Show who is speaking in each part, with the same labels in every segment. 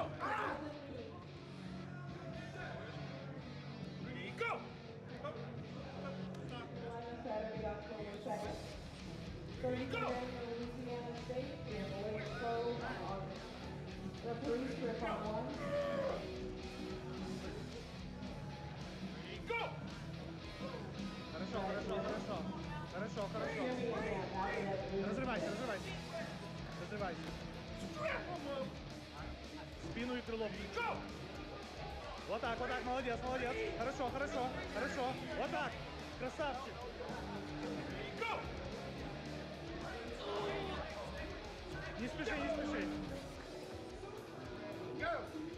Speaker 1: guess.
Speaker 2: Ready, go. Ready, go.
Speaker 1: Saturday, October 2nd. 30
Speaker 2: Go.
Speaker 1: Daniel, Louisiana State, and Lake Pro on referee strip on one.
Speaker 2: Ready, go.
Speaker 3: Хорошо, хорошо, хорошо. Хорошо, хорошо.
Speaker 1: Jimmy and after that,
Speaker 3: Разрывайся, разрывайся. Разрывайся.
Speaker 2: Strap him up.
Speaker 3: Спину и крыло.
Speaker 2: Go.
Speaker 3: Вот так, вот так, молодец, молодец. Хорошо, хорошо, хорошо. Вот так. Красавчик.
Speaker 2: Ready, go.
Speaker 3: Не спеши, не спеши.
Speaker 2: Go. Go.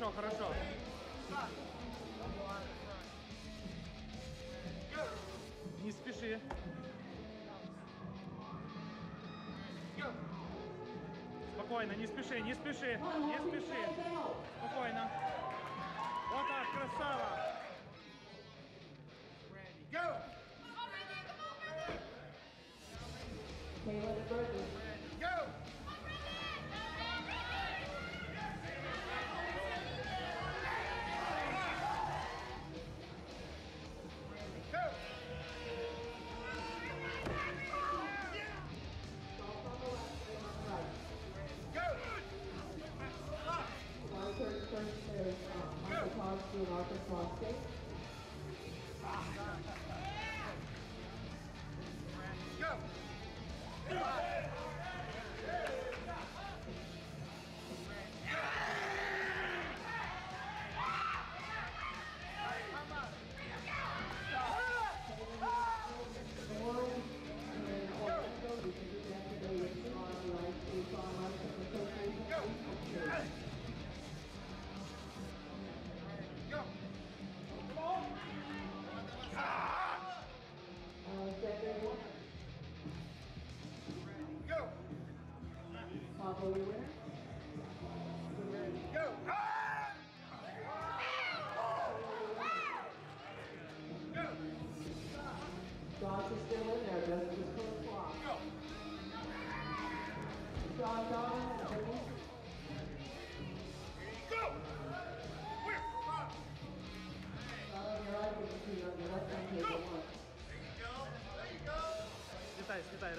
Speaker 3: Хорошо, хорошо. Не спеши. Спокойно, не спеши, не спеши, не спеши. Спокойно. Вот так, красава.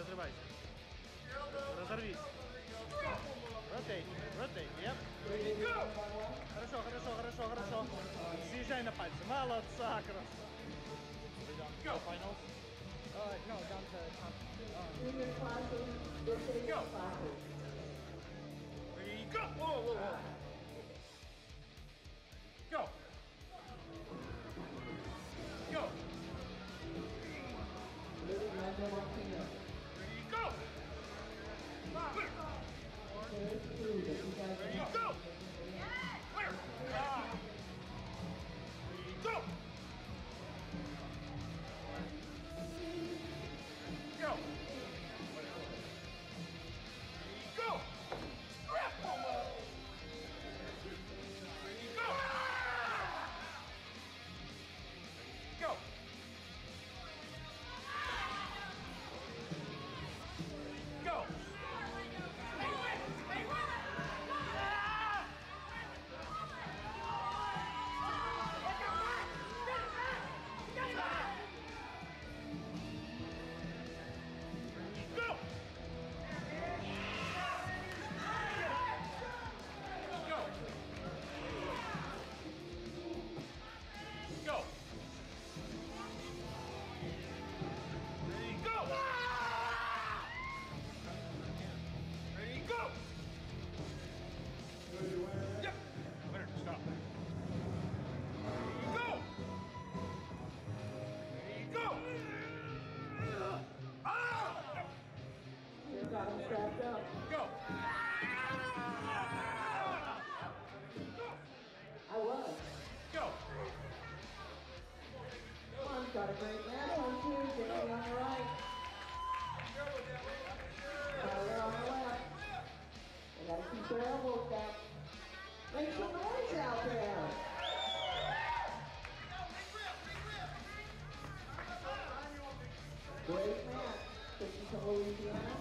Speaker 3: Разрывайся.
Speaker 2: Your elbow.
Speaker 3: Разорвись. Rotate, rotate, yep.
Speaker 2: Go.
Speaker 3: Хорошо, хорошо, хорошо, хорошо. Съезжай на пальцы. Молодца, красава.
Speaker 2: Go.
Speaker 3: Finals. Uh, no, down to
Speaker 1: Junior classes, rotating
Speaker 2: Go.
Speaker 1: classes.
Speaker 2: Ready, go. Whoa, whoa, whoa.
Speaker 1: Olá.